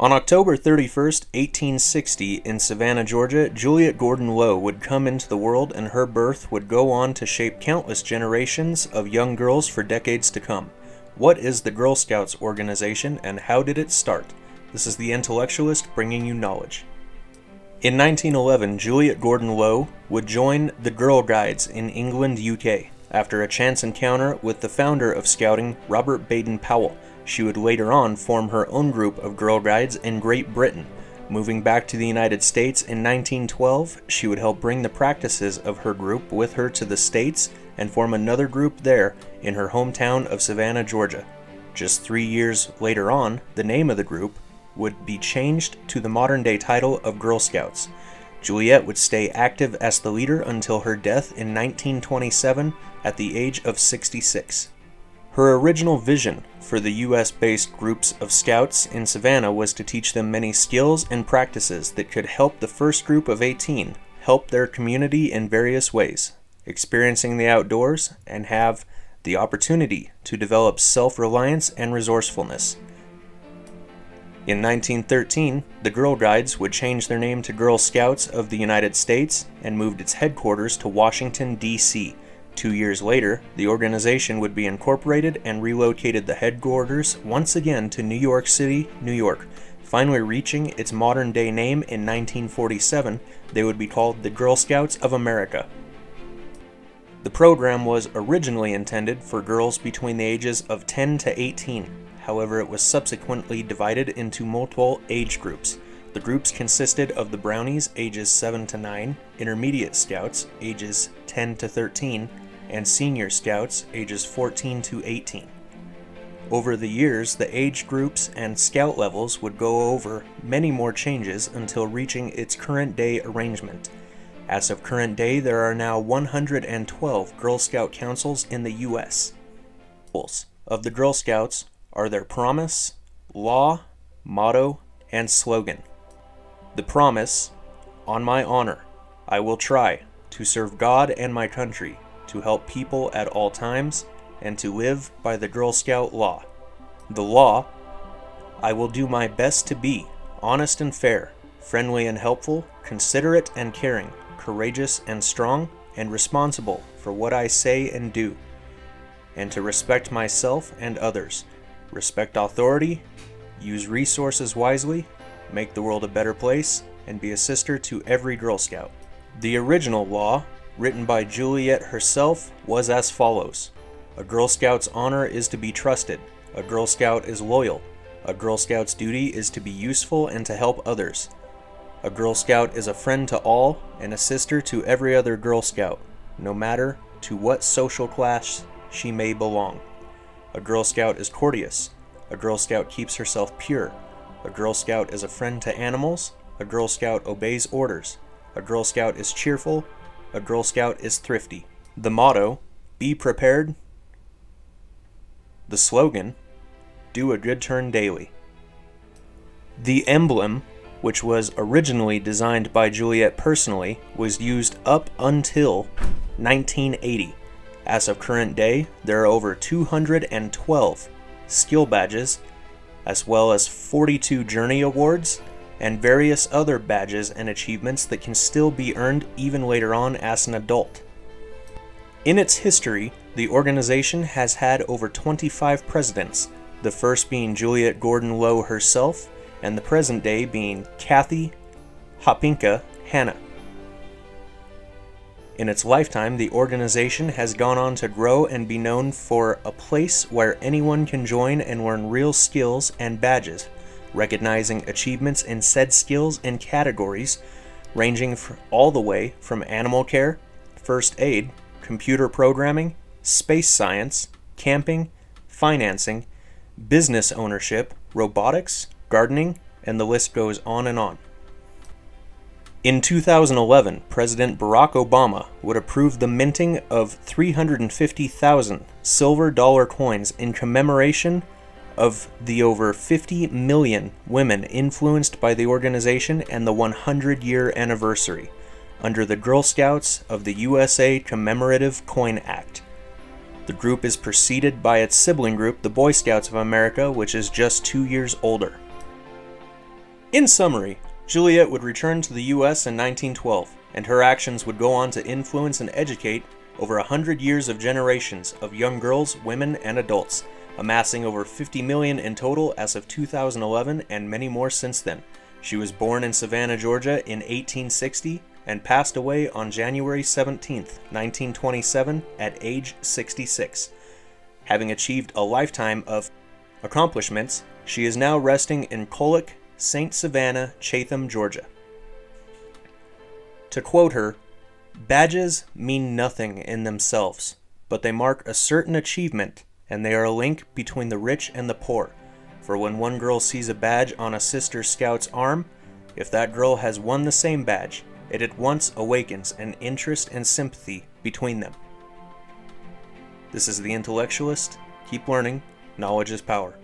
On October 31st, 1860, in Savannah, Georgia, Juliette Gordon Low would come into the world and her birth would go on to shape countless generations of young girls for decades to come. What is the Girl Scouts organization and how did it start? This is the intellectualist bringing you knowledge. In 1911, Juliette Gordon Low would join the Girl Guides in England, UK, after a chance encounter with the founder of Scouting, Robert Baden Powell. She would later on form her own group of Girl Guides in Great Britain. Moving back to the United States in 1912, she would help bring the practices of her group with her to the States and form another group there in her hometown of Savannah, Georgia. Just three years later on, the name of the group would be changed to the modern day title of Girl Scouts. Juliette would stay active as the leader until her death in 1927 at the age of 66. Her original vision for the US based groups of scouts in Savannah was to teach them many skills and practices that could help the first group of 18 help their community in various ways, experiencing the outdoors, and have the opportunity to develop self reliance and resourcefulness. In 1913, the Girl Guides would change their name to Girl Scouts of the United States and moved its headquarters to Washington, D.C. Two years later, the organization would be incorporated and relocated the headquarters once again to New York City, New York. Finally reaching its modern day name in 1947, they would be called the Girl Scouts of America. The program was originally intended for girls between the ages of 10 to 18. However, it was subsequently divided into multiple age groups. The groups consisted of the Brownies ages 7 to 9, Intermediate Scouts ages 10 to 13, and Senior Scouts ages 14 to 18. Over the years, the age groups and scout levels would go over many more changes until reaching its current day arrangement. As of current day, there are now 112 Girl Scout councils in the U.S. Of the Girl Scouts are their promise, law, motto, and slogan. The promise, on my honor, I will try to serve God and my country, to help people at all times, and to live by the Girl Scout law. The law, I will do my best to be honest and fair, friendly and helpful, considerate and caring, courageous and strong, and responsible for what I say and do, and to respect myself and others, respect authority, use resources wisely, make the world a better place, and be a sister to every Girl Scout. The original law, written by Juliette herself, was as follows A Girl Scout's honor is to be trusted, a Girl Scout is loyal, a Girl Scout's duty is to be useful and to help others. A Girl Scout is a friend to all and a sister to every other Girl Scout, no matter to what social class she may belong. A Girl Scout is courteous. A Girl Scout keeps herself pure. A Girl Scout is a friend to animals. A Girl Scout obeys orders. A Girl Scout is cheerful. A Girl Scout is thrifty. The motto, be prepared. The slogan, do a good turn daily. The emblem, which was originally designed by Juliette personally, was used up until 1980. As of current day, there are over 212 skill badges, as well as 42 Journey Awards, and various other badges and achievements that can still be earned even later on as an adult. In its history, the organization has had over 25 presidents, the first being Juliette Gordon Low herself, and the present day being Kathy Hopinka Hannan. In its lifetime, the organization has gone on to grow and be known for a place where anyone can join and learn real skills and badges, recognizing achievements in said skills and categories ranging all the way from animal care, first aid, computer programming, space science, camping, financing, business ownership, robotics, gardening, and the list goes on and on. In 2011, President Barack Obama would approve the minting of 350,000 silver dollar coins in commemoration of the over 50 million women influenced by the organization and the 100 year anniversary under the Girl Scouts of the USA Commemorative Coin Act. The group is preceded by its sibling group, the Boy Scouts of America, which is just two years older. In summary, Juliette would return to the US in 1912, and her actions would go on to influence and educate over a hundred years of generations of young girls, women, and adults, amassing over 50 million in total as of 2011 and many more since then. She was born in Savannah, Georgia in 1860 and passed away on January 17, 1927 at age 66. Having achieved a lifetime of accomplishments, she is now resting in Colic, St. Savannah, Chatham, Georgia. To quote her, Badges mean nothing in themselves, but they mark a certain achievement, and they are a link between the rich and the poor. For when one girl sees a badge on a sister scout's arm, if that girl has won the same badge, it at once awakens an interest and sympathy between them. This is The Intellectualist. Keep learning. Knowledge is power.